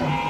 Thank you.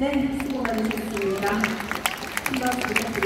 네, 수고 많으셨습니다. 수고하셨습니다.